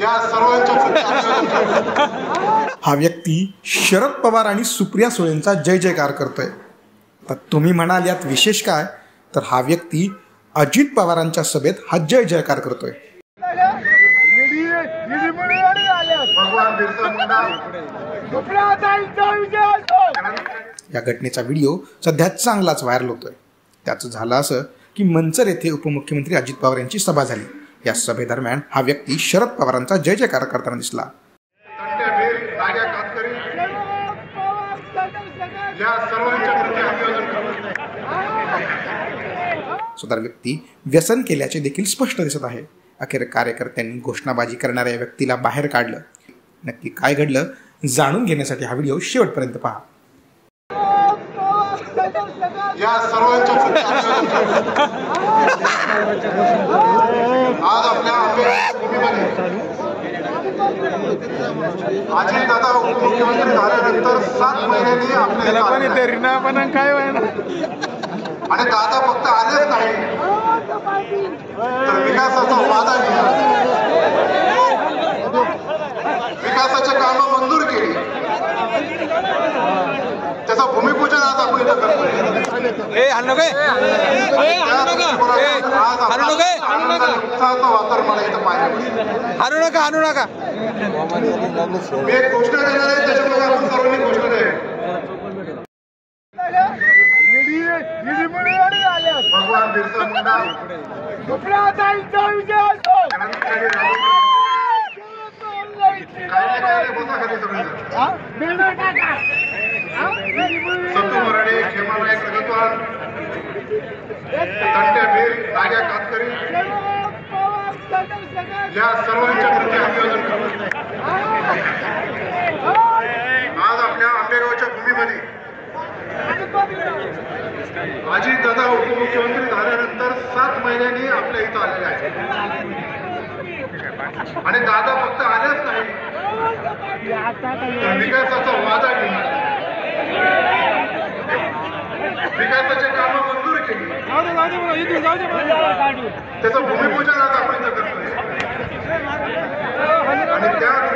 या सर्वांच्या हा व्यक्ती शरद पवार आणि सुप्रिया सुळेंचा जय जयकार करतोय. तर तुम्ही म्हणाल यात विशेष काय? तर हा व्यक्ती अजित पवारांच्या सभेत हा जय जयकार करतोय. या घटनेचा व्हिडिओ सध्या चांगलाच व्हायरल होतोय. त्याचं झालं असं की मंचर येथे उपमुख्यमंत्री अजित पवार यांची सभा झाली. या सभेदरम्यान हा व्यक्ती शरद पवारांचा जय जयकार करताना दिसला. सुधार सदर व्यक्ती व्यसन केल्याचे देखील स्पष्ट दिसत आहे. अखेर कार्यकर्त्यांनी घोषणाबाजी करणाऱ्या व्यक्तीला बाहेर काढलं. नक्की काय घडलं जाणून घेण्यासाठी हा व्हिडिओ शेवटपर्यंत पहा. या सर्वांच्या प्रती अभिवादन करतो. आज आपल्या आंबेगाव भूमीमध्ये अजित दादा उपमुख्यमंत्री झाल्यानंतर सात महिन्यांनी आपल्या इथं आले आहेत. काय व्हायला आणि दादा फक्त आलेच नाही तर विकासाचा वादा केला विकासाची कामं मंजूर केली त्याचं भूमिपूजन आज आपण इथं करतोय ए नका. ए हाणू नका. हाणू नका. हाणू नका. मी एक घोषणा देणार आहे त्याच्यामध्ये आपण सर्वांनी घोषणा द्यावी भगवान बिरसा मुंडा. काय नाही काय नाही बसा खाली सगळेजण. सतू मराठे नाग्या कातकरी या सर्वांच्या प्रती अभिवादन करतो. आज आपल्या आंबेगावच्या भूमीमध्ये अजित दादा उपमुख्यमंत्री झाल्यानंतर सात महिन्यांनी आपल्या इथं आलेले आहेत. आणि दादा फक्त आल्याच नाही. विकासाचा वादा केला त्याचं भूमिपूजन आज आपण इथं करतोय. आणि त्या